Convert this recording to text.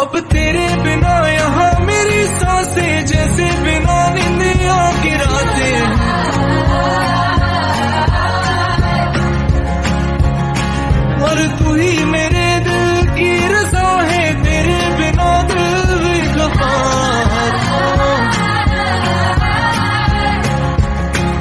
अब तेरे बिना यहाँ मेरी साँसें जैसे बिना निंदियों की रातें। और तू ही मेरे